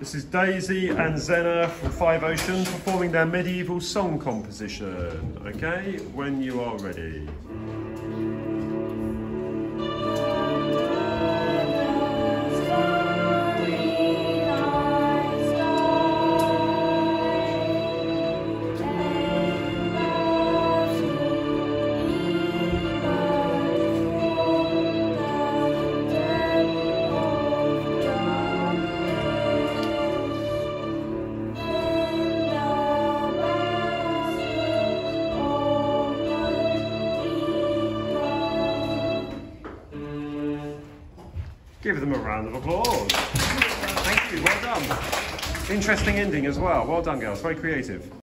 This is Daisy and Zenna from Five Ocean performing their medieval song composition. Okay, when you are ready. Give them a round of applause. Thank you, well done. Interesting ending as well. Well done, girls. Very creative.